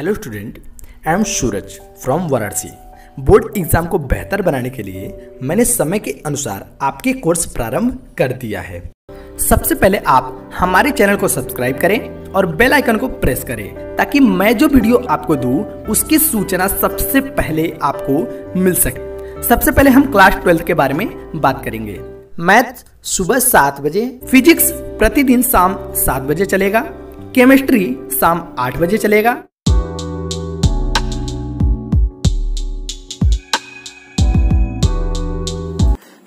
Hello student I am Suraj from Varanasi board exam को बेहतर बनाने के लिए मैंने समय के अनुसार आपके कोर्स प्रारंभ कर दिया है। सबसे पहले आप हमारे चैनल को सब्सक्राइब करें और बेल आइकन को प्रेस करें ताकि मैं जो वीडियो आपको दूँ, उसकी सूचना सबसे पहले आपको मिल सके। सबसे पहले हम क्लास ट्वेल्थ के बारे में बात करेंगे। मैथ सुबह सात बजे फिजिक्स प्रतिदिन शाम सात बजे चलेगा केमिस्ट्री शाम आठ बजे चलेगा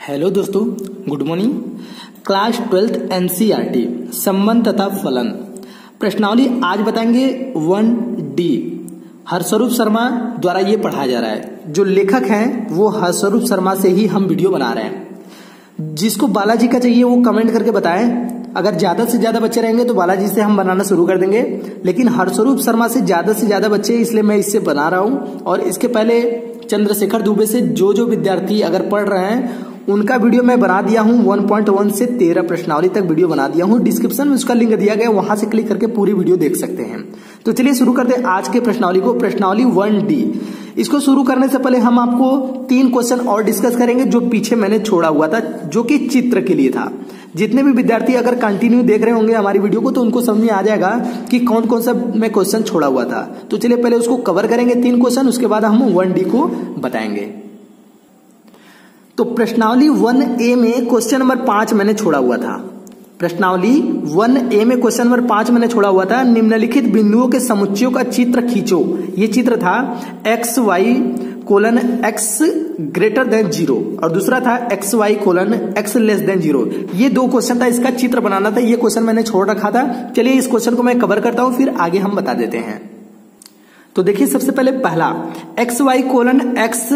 हेलो दोस्तों. Good morning class twelfth NCERT संबंध तथा फलन. प्रश्नावली आज बताएँगे वन डी हरस्वरूप शर्मा द्वारा ये पढ़ाया जा रहा है. जो लेखक हैं, वो हरस्वरूप शर्मा से ही हम वीडियो बना रहे हैं. जिसको बालाजी का चाहिए, वो कमेंट करके बताएँ. अगर ज़्यादा से ज़्यादा बच्चे रहेंगे तो बालाजी से हम बनाना शुरू कर देंगे. लेकिन हरस्वरूप शर्मा से ज़्यादा से ज़्यादा बच्चे, इसलिए मैं इससे बना रहा हूँ. और इसके पहले चंद्रशेखर दुबे से जो जो विद्यार्थी अगर पढ़ रहे हैं उनका वीडियो मैं बना दिया हूँ 1.1 से 13 प्रश्नावली तक वीडियो बना दिया हूँ। डिस्क्रिप्शन में उसका लिंक दिया गया वहाँ से क्लिक करके पूरी वीडियो देख सकते हैं। तो चलिए शुरू करते हैं आज के प्रश्नावली को। प्रश्नावली वन डी इसको शुरू करने से पहले हम आपको तीन क्वेश्चन और डिस्कस करेंगे, जो पीछे मैंने छोड़ा हुआ था, जो कि चित्र के लिए था। जितने भी विद्यार्थी अगर कंटिन्यू देख रहे होंगे हमारी वीडियो को तो उनको समझ में आ जाएगा कि कौन कौन सा मैं क्वेश्चन छोड़ा हुआ था। तो चलिए पहले उसको कवर करेंगे तीन क्वेश्चन उसके बाद हम वन डी को बताएँगे। तो प्रश्नावली वन ए में क्वेश्चन नंबर पाँच मैंने छोड़ा हुआ था। प्रश्नावली वन ए में क्वेश्चन नंबर पाँच मैंने छोड़ा हुआ था, निम्नलिखित बिंदुओं के समुच्चयों का चित्र खींचो। ये चित्र था x y colon x greater than zero और दूसरा था x y colon x less than zero. ये दो क्वेश्चन था, इसका चित्र बनाना था, ये क्वेश्चन मैंने छोड़ रखा था। चलिए इस क्वेश्चन को मैं कवर करता हूँ, फिर आगे हम बता देते हैं। तो देखिए, सबसे पहले पहला, x y colon x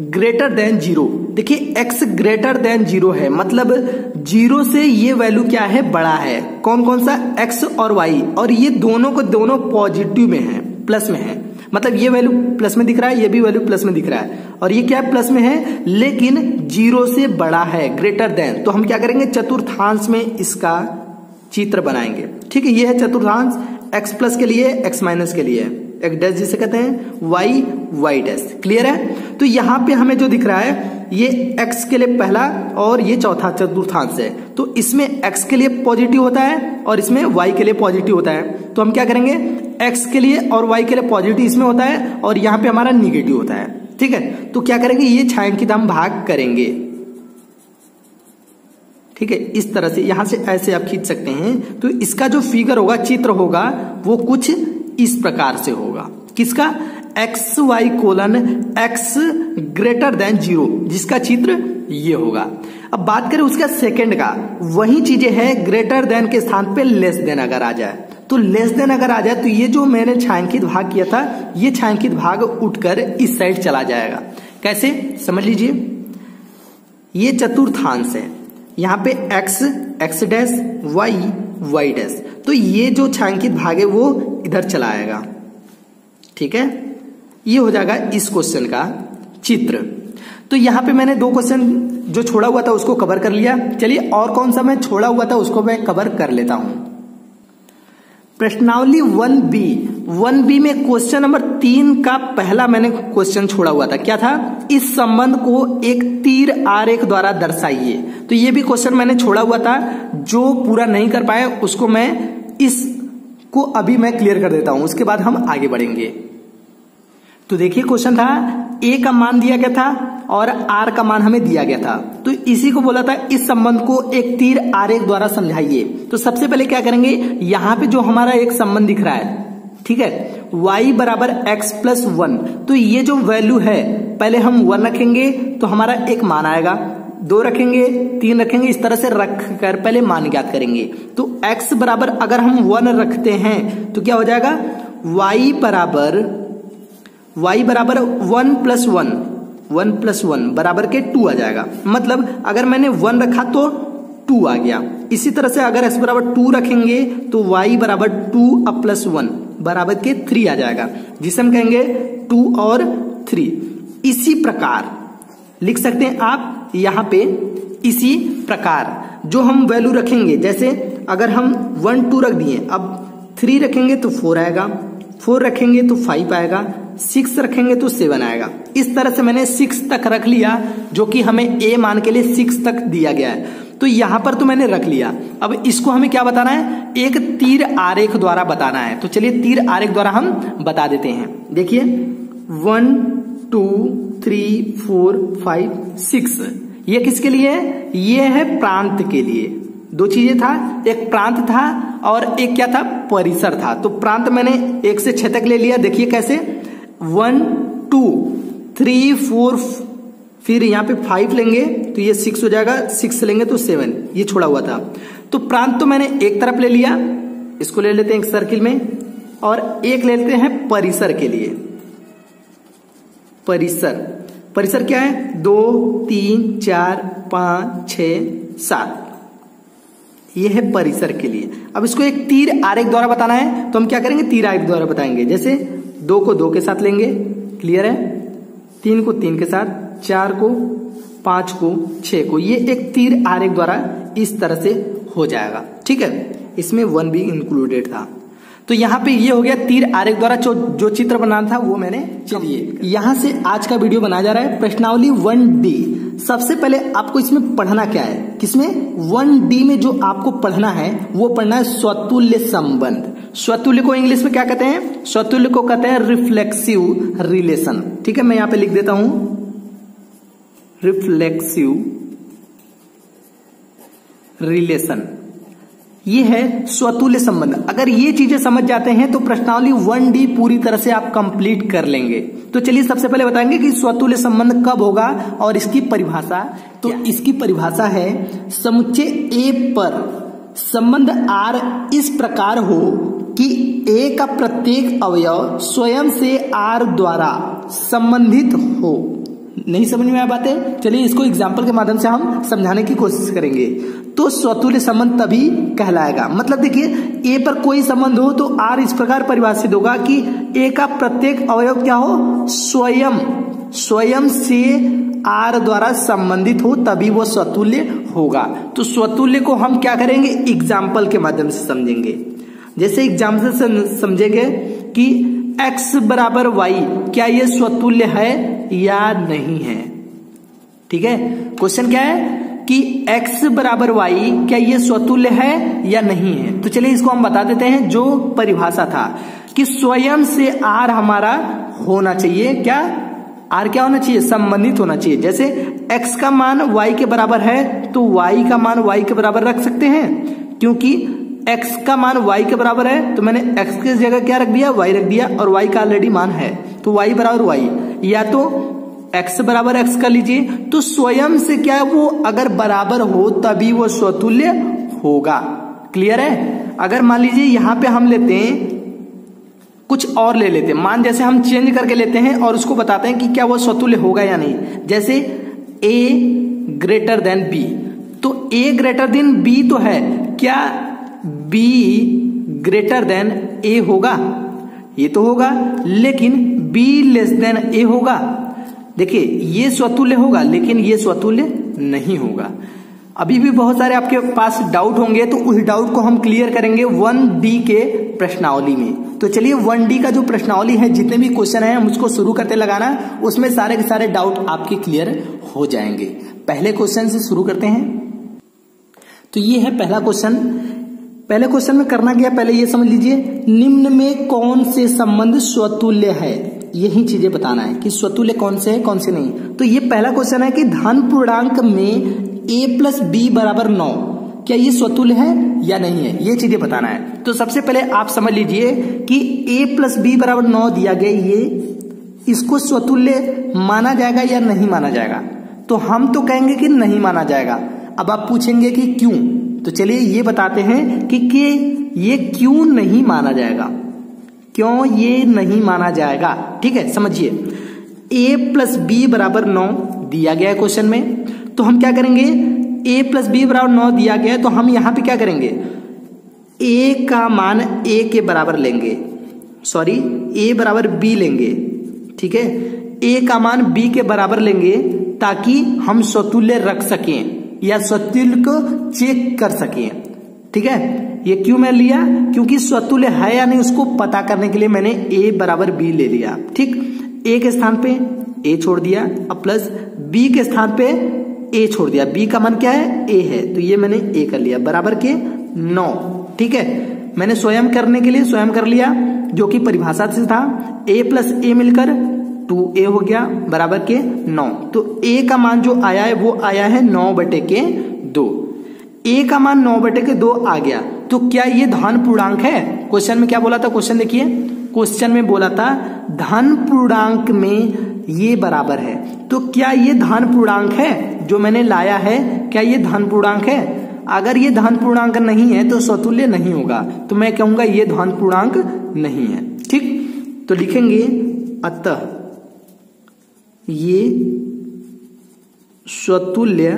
greater than zero देखिए एक्स ग्रेटर देन ज़ीरो है मतलब ज़ीरो से ये वैल्यू क्या है? बड़ा है। कौन कौन सा? एक्स और वाई और ये दोनों को दोनों पॉजिटिव में है प्लस में है। मतलब ये वैल्यू प्लस में दिख रहा है, ये भी वैल्यू प्लस में दिख रहा है। और ये क्या प्लस में है? लेकिन ज़ीरो से बड़ा है ग्रेटर देन तो हम क्या करेंगे? चतुर्थांश में इसका चित्र बनाएँगे। ठीक है, ये है चतुर्थांश एक्स प्लस के लिए एक्स माइनस के लिए। एक डैश जिसे कहते हैं वाई वाई डैश क्लियर है? तो यहाँ पे हमें जो दिख रहा है, ये x के लिए पहला और ये चौथा चतुर्थांश है। तो इसमें x के लिए पॉजिटिव होता है और इसमें y के लिए पॉजिटिव होता है। तो हम क्या करेंगे? x के लिए और y के लिए पॉजिटिव इसमें होता है और यहाँ पे हमारा निगेटिव होता है। ठीक है? तो क्या करेंगे? ये छायांकित हम भाग करेंगे। ठीक है? इस तरह से, यहाँ से ऐसे आप खींच सकते हैं। तो इसका जो फिगर होगा, चित्र होगा, वो कुछ इस प्रकार से होगा। किसका? X y colon x greater than zero जिसका चित्र ये होगा। अब बात करें उसका सेकंड का। वही चीज़ें है ग्रेटर देन के स्थान पे लेस देन अगर आ जाए। तो लेस देन अगर आ जाए तो ये जो मैंने छायांकित भाग किया था, ये छायांकित भाग उठकर इस साइड चला जाएगा। कैसे? समझ लीजिए। ये चतुर्थांश है। यहाँ पे x x dash y y dash तो ये जो छायांकित भाग है, वो इधर चला आएगा। ठीक है? ये हो जाएगा इस क्वेश्चन का चित्र। तो यहाँ पे मैंने दो क्वेश्चन जो छोड़ा हुआ था उसको कवर कर लिया। चलिए और कौन सा मैं छोड़ा हुआ था उसको मैं कवर कर लेता हूँ। प्रश्नावली वन बी। वन बी में क्वेश्चन नंबर तीन का पहला मैंने क्वेश्चन छोड़ा हुआ था। क्या था? इस संबंध को एक तीर आरेख द्वारा दर्शाइए। तो ये भी क्वेश्चन मैंने छोड़ा हुआ था। जो पूरा नहीं कर पाए उसको मैं इस को अभी मैं क्लियर कर देता हूँ। उसके बाद हम आगे बढ़ेंगे। तो देखिए क्वेश्चन था ए का मान दिया गया था और आर का मान हमें दिया गया था। तो इसी को बोला था, इस संबंध को एक तीर आरेख द्वारा समझाइए। तो सबसे पहले क्या करेंगे, यहाँ पे जो हमारा एक संबंध दिख रहा है, ठीक है? Y बराबर एक्स प्लस वन तो ये जो वैल्यू है, पहले हम वन रखेंगे तो हमारा एक मान आएगा। दो रखेंगे, तीन रखेंगे, इस तरह से रख कर पहले मान ज्ञात करेंगे। तो x बराबर अगर हम वन रखते हैं तो क्या हो जाएगा? Y बराबर y बराबर one plus one one plus one बराबर के टू आ जाएगा। मतलब अगर मैंने वन रखा तो टू आ गया। इसी तरह से अगर x बराबर टू रखेंगे तो y बराबर टू अ प्लस वन बराबर के थ्री आ जाएगा। जिसे हम कहेंगे टू और थ्री इसी प्रकार, लिख सकते हैं आप यहाँ पे इसी प्रकार। जो हम वैल्यू रखेंगे, जैसे अगर हम वन टू रख दिए, अब थ्री रखेंगे तो फोर आएगा फोर रखेंगे तो फाइव आएगा सिक्स रखेंगे तो सेवन आएगा। इस तरह से मैंने सिक्स तक रख लिया, जो कि हमें ए मान के लिए सिक्स तक दिया गया है। तो यहाँ पर तो मैंने रख लिया। अब इसको हमें क्या बताना है? एक तीर आरेख द्वारा बताना है। तो चलिए तीर आरेख द्वारा हम बता देते हैं। देखिए one two three four five six ये किसके लिए है? ये है प्रांत के लिए। दो चीज़ें था, एक प्रांत था और एक क्या था? परिसर था। तो प्रांत मैंने एक से छह तक ले लिया। देखिए कैसे? वन, टू, थ्री, फोर फिर यहाँ पे फाइव लेंगे तो ये सिक्स हो जाएगा, सिक्स लेंगे तो सेवन, ये छोड़ा हुआ था। तो प्रांत तो मैंने एक तरफ़ ले लिया, इसको ले लेते हैं एक सर्किल में, और एक ले लेते हैं परिसर के लिए। परिसर। परिसर क्या है? दो, तीन, चार, पाँच छ सात। ये है परिसर के लिए। अब इसको एक तीर आरेख द्वारा बताना है तो हम क्या करेंगे? तीर आरेख द्वारा बताएँगे। जैसे दो को दो के साथ लेंगे क्लियर है? तीन को तीन के साथ, चार को पाँच को छ को। ये एक तीर आरेख द्वारा इस तरह से हो जाएगा, ठीक है? इसमें वन भी इंक्लूडेड था। तो यहाँ पे ये हो गया तीर आरेख द्वारा जो जो चित्र बनाना था, वो मैंने चलिए, यहाँ से आज का वीडियो बनाया जा रहा है, प्रश्नावली वन डी सबसे पहले आपको इसमें पढ़ना क्या है? किसमें? वन डी में जो आपको पढ़ना है, वो पढ़ना है स्वतुल्य संबंध। स्वतुल्य को इंग्लिश में क्या कहते हैं? स्वतुल्य को कहते हैं रिफ्लेक्सिव रिलेशन ठीक है मैं यहाँ पे लिख देता हूँ। रिफ्लेक्सिव रिलेशन ये है स्वतुल्य संबंध। अगर ये चीज़ें समझ जाते हैं तो प्रश्नावली वन डी पूरी तरह से आप कंप्लीट कर लेंगे। तो चलिए सबसे पहले बताएँगे कि स्वतुल्य संबंध कब होगा और इसकी परिभाषा तो इसकी परिभाषा है समुच्चय ए पर। संबंध आर इस प्रकार हो कि ए का प्रत्येक अवयव स्वयं से आर द्वारा संबंधित हो। नहीं समझ में आ बातें? चलिए इसको एग्ज़ाम्पल के माध्यम से हम समझाने की कोशिश करेंगे। तो स्वतुल्य संबंध तभी कहलाएगा। मतलब देखिए ए पर कोई संबंध हो तो आर इस प्रकार परिभाषित होगा कि ए का प्रत्येक अवयव क्या हो? स्वयं। स्वयं से आर द्वारा संबंधित हो, तभी वो स्वतुल्य होगा। तो स्वतुल्य को हम क्या करेंगे? एग्ज़ाम्पल के माध्यम से समझेंगे। जैसे एग्ज़ाम्पल से समझेंगे कि x बराबर वाई क्या ये स्वतुल्य है या नहीं है? ठीक है? क्वेश्चन क्या है? कि x बराबर वाई क्या ये स्वतुल्य है या नहीं है? तो चलिए इसको हम बता देते हैं जो परिभाषा था कि स्वयं से आर हमारा होना चाहिए। क्या? आर क्या होना चाहिए? संबंधित होना चाहिए। जैसे x का मान y के बराबर है तो y का मान y के बराबर रख सकते हैं, क्योंकि x का मान y के बराबर है तो मैंने x की जगह क्या रख दिया? Y रख दिया, और y का ऑलरेडी मान है। तो y बराबर y या तो x बराबर x कर लीजिए तो स्वयं से क्या है वो? अगर बराबर हो, तभी वो स्वतुल्य होगा। क्लियर है? अगर मान लीजिए यहाँ पे हम लेते हैं, कुछ और ले लेते हैं। मान जैसे हम चेंज करके लेते हैं, और उसको बताते हैं कि क्या वो स्वतुल्य होगा या नहीं। जैसे ए ग्रेटर देन बी तो ए ग्रेटर देन बी तो है। क्या b ग्रेटर देन ए होगा। ये तो होगा, लेकिन बी लेस देन ए होगा। देखिए, ये स्वतुल्य होगा, लेकिन ये स्वतुल्य नहीं होगा। अभी भी बहुत सारे आपके पास डाउट होंगे तो उस डाउट को हम क्लियर करेंगे वन डी के प्रश्नावली में। तो चलिए, वन डी का जो प्रश्नावली है, जितने भी क्वेश्चन है, हम उसको शुरू करते लगाना, उसमें सारे के सारे डाउट आपके क्लियर हो जाएँगे। पहले क्वेश्चन से शुरू करते हैं। तो ये है पहला क्वेश्चन पहले क्वेश्चन में करना क्या पहले ये समझ लीजिए, निम्न में कौन से संबंध स्वतुल्य है? यही चीज़ें बताना है कि स्वतुल्य कौन से है, कौन से नहीं। तो ये पहला क्वेश्चन है कि धन पूर्णांक में ए प्लस बी बराबर नौ, क्या ये स्वतुल्य है या नहीं है? ये चीज़ें बताना है। तो सबसे पहले आप समझ लीजिए कि ए प्लस बी बराबर नौ दिया गया, ये इसको स्वतुल्य माना जाएगा या नहीं माना जाएगा? तो हम तो कहेंगे कि नहीं माना जाएगा। अब आप पूछेंगे कि क्यों? तो चलिए ये बताते हैं कि, कि ये क्यों नहीं माना जाएगा। क्यों ये नहीं माना जाएगा? ठीक है समझिए। ए प्लस बी बराबर नौ दिया गया है क्वेश्चन में। तो हम क्या करेंगे? ए प्लस बी बराबर नौ दिया गया है तो हम यहाँ पे क्या करेंगे? ए का मान ए के बराबर लेंगे। सॉरी ए बराबर बी लेंगे। ठीक है? ए का मान बी के बराबर लेंगे ताकि हम स्वतुल्य रख सकें। या स्वतुल्य को चेक कर सके। ठीक है? ये क्यों मैं लिया? क्योंकि स्वतुल्य है या नहीं, उसको पता करने के लिए मैंने ए बराबर बी ले लिया। ठीक? ए के स्थान पे ए छोड़ दिया। अब प्लस बी के स्थान पे ए छोड़ दिया। बी का मन क्या है? ए है। तो ये मैंने ए कर लिया। बराबर के नौ। ठीक है? मैंने स्वयं करने के लिए स्वयं कर लिया, जो कि परिभाषा से था। ए प्लस ए मिलकर टू ए हो गया बराबर के नौ। तो ए का मान जो आया है, वो आया है नौ बटे के दो। ए का मान नौ बटे के दो आ गया। तो क्या ये धन पूर्णांक है? क्वेश्चन में क्या बोला था? क्वेश्चन देखिए। क्वेश्चन में बोला था, धन पूर्णांक में ये बराबर है। तो क्या ये धन पूर्णांक है जो मैंने लाया है? क्या ये धन पूर्णांक है? अगर ये धन पूर्णांक नहीं है तो स्वतुल्य नहीं होगा। तो मैं कहूँगा ये धन पूर्णांक नहीं है। ठीक? तो लिखेंगे अतः। ये स्वतुल्य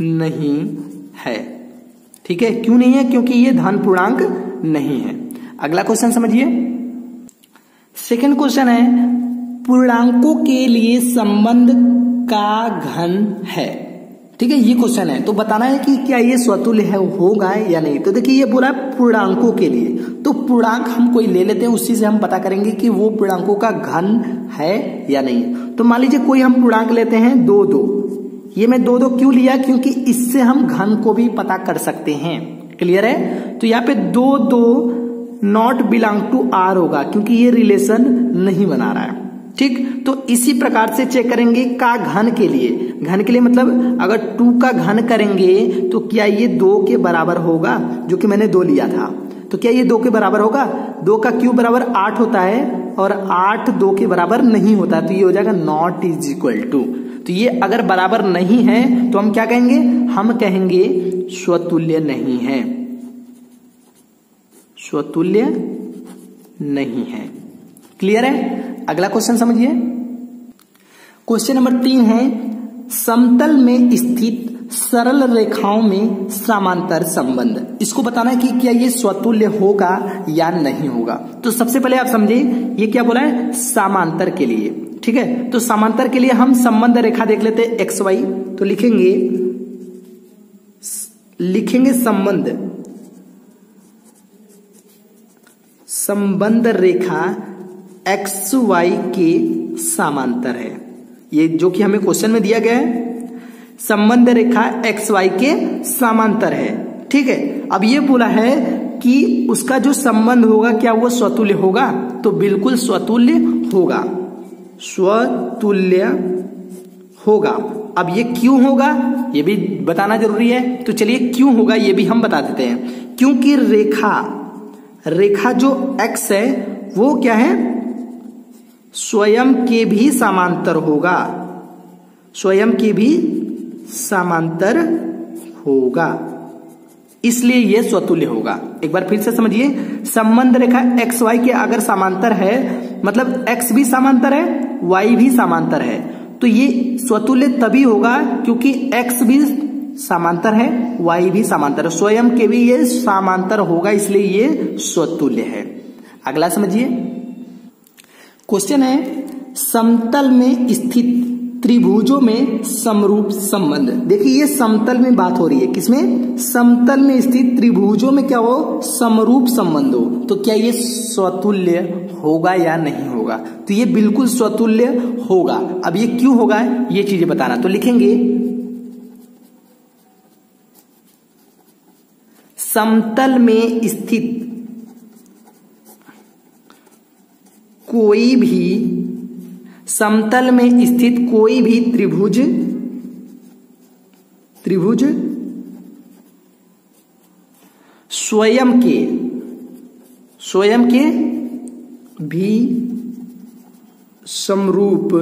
नहीं है। ठीक है? क्यों नहीं है? क्योंकि ये धन पूर्णांक नहीं है। अगला क्वेश्चन समझिए। सेकंड क्वेश्चन है, पूर्णांकों के लिए संबंध का घन है। ठीक है, ये क्वेश्चन है। तो बताना है कि क्या ये स्वतुल्य है, होगा या नहीं? तो देखिए, ये बोला है पूर्णांकों के लिए। तो पूर्णांक हम कोई ले लेते हैं, उसी से हम पता करेंगे कि वो पूर्णांकों का घन है या नहीं। तो मान लीजिए, कोई हम पूर्णांक लेते हैं दो दो। ये मैं दो दो क्यों लिया? क्योंकि इससे हम घन को भी पता कर सकते हैं। क्लियर है? तो यहाँ पे दो दो नॉट बिलोंग टू आर होगा, क्योंकि ये रिलेशन नहीं बना रहा है। ठीक? तो इसी प्रकार से चेक करेंगे का घन के लिए। घन के लिए मतलब अगर टू का घन करेंगे तो क्या ये दो के बराबर होगा, जो कि मैंने दो लिया था? तो क्या ये दो के बराबर होगा? दो का क्यू बराबर आठ होता है और आठ दो के बराबर नहीं होता तो ये हो जाएगा नॉट इज़ इक्वल टू तो ये अगर बराबर नहीं है तो हम क्या कहेंगे? हम कहेंगे स्वतुल्य नहीं है। स्वतुल्य नहीं है। क्लियर है? अगला क्वेश्चन समझिए। क्वेश्चन नंबर तीन है, समतल में स्थित सरल रेखाओं में समांतर संबंध। इसको बताना है कि क्या ये स्वतुल्य होगा या नहीं होगा। तो सबसे पहले आप समझे ये क्या बोला है? समांतर के लिए। ठीक है? तो समांतर के लिए हम संबंध रेखा देख लेते हैं, एक्स, वाई। तो लिखेंगे लिखेंगे संबंध। संबंध रेखा एक्स वाई के समांतर है। ये जो कि हमें क्वेश्चन में दिया गया है, संबंध रेखा एक्स वाई के समांतर है। ठीक है? अब ये बोला है कि उसका जो संबंध होगा, क्या वो स्वतुल्य होगा? तो बिल्कुल स्वतुल्य होगा। स्वतुल्य होगा। अब ये क्यों होगा? ये भी बताना ज़रूरी है। तो चलिए, क्यों होगा ये भी हम बता देते हैं। क्योंकि रेखा रेखा जो एक्स है, वो क्या है? स्वयं के भी समांतर होगा। स्वयं के भी समांतर होगा। इसलिए यह स्वतुल्य होगा। एक बार फिर से समझिए, संबंध रेखा एक्स वाई के अगर समांतर है मतलब एक्स भी समांतर है वाई भी समांतर है। तो ये स्वतुल्य तभी होगा क्योंकि एक्स भी समांतर है वाई भी समांतर है। स्वयं के भी ये समांतर होगा, इसलिए ये स्वतुल्य है। अगला समझिए। क्वेश्चन है, समतल में स्थित त्रिभुजों में समरूप संबंध। देखिए, ये समतल में बात हो रही है। किसमें? समतल में स्थित त्रिभुजों में क्या हो? समरूप संबंध हो। तो क्या ये स्वतुल्य होगा या नहीं होगा? तो ये बिल्कुल स्वतुल्य होगा। अब ये क्यों होगा? ये चीज़ें बताना। तो लिखेंगे, समतल में स्थित कोई भी समतल में स्थित कोई भी त्रिभुज त्रिभुज स्वयं के स्वयं के भी समरूप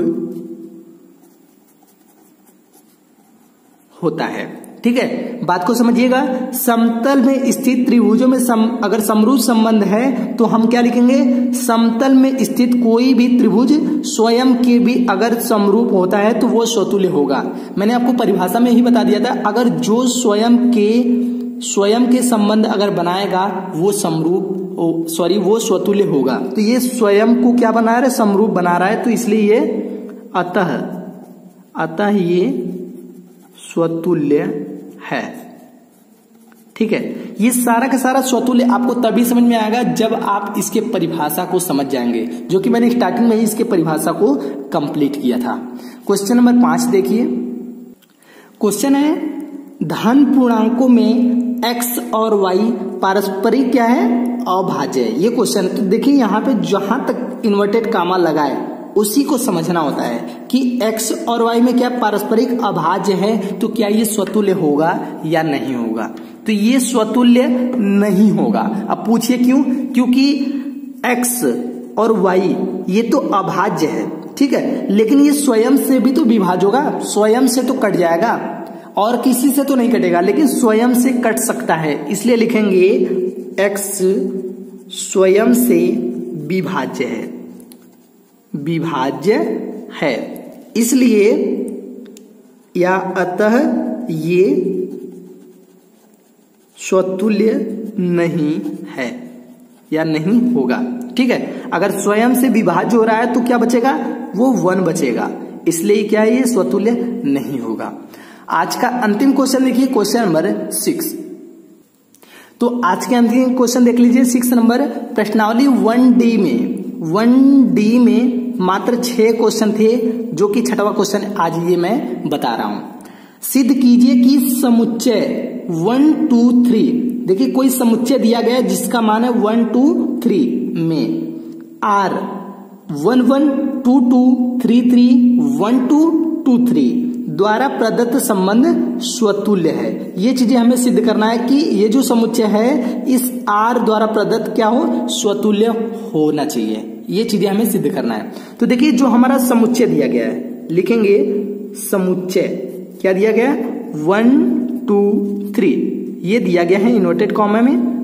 होता है। ठीक है? बात को समझिएगा। समतल में स्थित त्रिभुजों में सम, अगर समरूप संबंध है तो हम क्या लिखेंगे? समतल में स्थित कोई भी त्रिभुज स्वयं के भी अगर समरूप होता है तो वो स्वतुल्य होगा। मैंने आपको परिभाषा में ही बता दिया था अगर जो स्वयं के स्वयं के संबंध अगर बनाएगा वो समरूप सॉरी वो स्वतुल्य होगा। तो ये स्वयं को क्या बना रहा है? समरूप बना रहा है तो इसलिए ये अतः अतः ये स्वतुल्य है। ठीक है? ये सारा का सारा स्वतुल्य आपको तभी समझ में आएगा जब आप इसके परिभाषा को समझ जाएँगे, जो कि मैंने स्टार्टिंग में ही इसके परिभाषा को कंप्लीट किया था। क्वेश्चन नंबर पाँच देखिए। क्वेश्चन है, धन पूर्णांकों में x और y पारस्परिक क्या है? अभाज्य। ये क्वेश्चन तो देखिए यहाँ पे जहाँ तक इन्वर्टेड कामा लगाए उसी को समझना होता है कि x और y में क्या पारस्परिक अभाज्य है तो क्या ये स्वतुल्य होगा या नहीं होगा? तो ये स्वतुल्य नहीं होगा। अब पूछिए क्यों? क्योंकि x और y, ये तो अभाज्य है, ठीक है? लेकिन ये स्वयं से भी तो विभाज होगा। स्वयं से तो कट जाएगा। और किसी से तो नहीं कटेगा, लेकिन स्वयं से कट सकता है। इसलिए लिखेंगे एक्स स्वयं से विभाज्य है। विभाज्य है। इसलिए, या अतः ये स्वतुल्य नहीं है, या नहीं होगा। ठीक है? अगर स्वयं से विभाज्य हो रहा है तो क्या बचेगा? वो वन बचेगा। इसलिए क्या ये स्वतुल्य नहीं होगा। आज का अंतिम क्वेश्चन देखिए, क्वेश्चन नंबर सिक्स। तो आज के अंतिम क्वेश्चन देख लीजिए, सिक्स नंबर प्रश्नावली वन डी में। वन डी में मात्र छह क्वेश्चन थे, जो कि छठवा क्वेश्चन आज ये मैं बता रहा हूँ। सिद्ध कीजिए कि समुच्चय वन टू थ्री देखिए, कोई समुच्चय दिया गया जिसका मान है वन टू थ्री में। R one one two two three three one two two three द्वारा प्रदत्त संबंध स्वतुल्य है। ये चीज़ें हमें सिद्ध करना है कि ये जो समुच्चय है, इस आर द्वारा प्रदत्त क्या हो? स्वतुल्य होना चाहिए। ये चीज़ें हमें सिद्ध करना है। तो देखिए, जो हमारा समुच्चय दिया गया है, लिखेंगे समुच्चय। क्या दिया गया? One, two, three. ये दिया गया है इन्वर्टेड कॉमा में।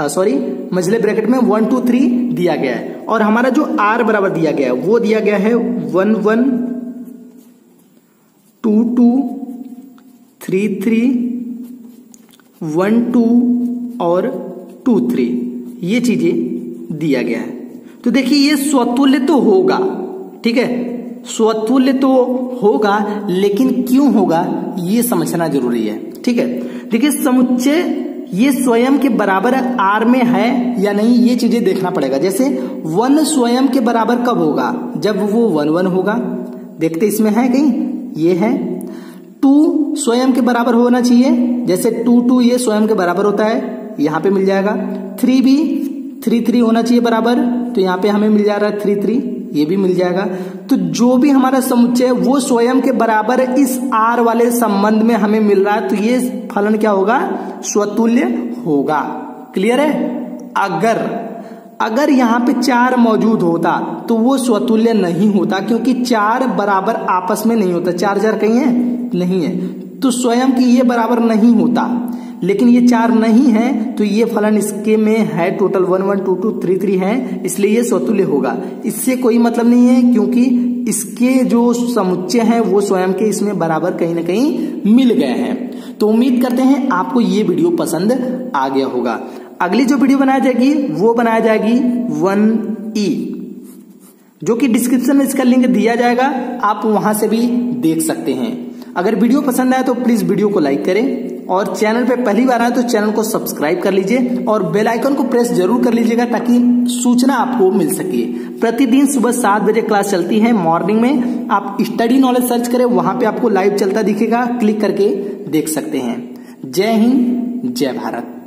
सॉरी, मझले ब्रैकेट में वन, टू, थ्री दिया गया है। और हमारा जो आर बराबर दिया गया है, वो दिया गया है one one two two three three one two और टू थ्री ये चीज़ें दिया गया है। तो देखिए, ये स्वतुल्य तो होगा, ठीक है? स्वतुल्य तो होगा, लेकिन क्यों होगा, ये समझना ज़रूरी है, ठीक है? देखिए, समुच्चय ये स्वयं के बराबर आर में है या नहीं, ये चीज़ें देखना पड़ेगा। जैसे, वन स्वयं के बराबर कब होगा? जब वो वन वन होगा। देखते इसमें है कहीं? ये है, टू स्वयं के बराबर होना चाहिए। जैसे टू टू ये स्वयं के बराबर होता है, यहाँ पे मिल जाएगा। थ्री भी, थ्री थ्री होना चाहिए बराबर तो यहाँ पे हमें मिल जा रहा है थ्री थ्री, ये भी मिल जाएगा। तो जो भी हमारा समुच्चय है, वो स्वयं के बराबर इस आर वाले संबंध में हमें मिल रहा है तो ये फलन क्या होगा? स्वतुल्य होगा। क्लियर है? अगर अगर यहाँ पे चार मौजूद होता तो वो स्वतुल्य नहीं होता, क्योंकि चार बराबर आपस में नहीं होता। चार चार कहीं है? नहीं है। तो स्वयं की ये बराबर नहीं होता। लेकिन ये चार नहीं है तो ये फलन इसके में है। Total one one two two three three है। इसलिए ये स्वतुल्य होगा। इससे कोई मतलब नहीं है, क्योंकि इसके जो समुच्चय हैं, वो स्वयं के इसमें बराबर कहीं ना कहीं मिल गए हैं। तो उम्मीद करते हैं आपको ये वीडियो पसंद आ गया होगा। अगली जो वीडियो बनाई जाएगी, वो बनाया जाएगी वन ई, जो कि डिस्क्रिप्शन में इसका लिंक दिया जाएगा, आप वहाँ से भी देख सकते हैं। अगर वीडियो पसंद आए तो प्लीज़ वीडियो को लाइक करें और चैनल पे पहली बार आए तो चैनल को सब्सक्राइब कर लीजिए और बेल आइकन को प्रेस ज़रूर कर लीजिएगा ताकि सूचना आपको मिल सके। प्रतिदिन सुबह सात बजे क्लास चलती है मॉर्निंग में। आप स्टडी नॉलेज सर्च करें, वहाँ पे आपको लाइव चलता दिखेगा। क्लिक करके देख सकते हैं। जय हिंद, जय भारत।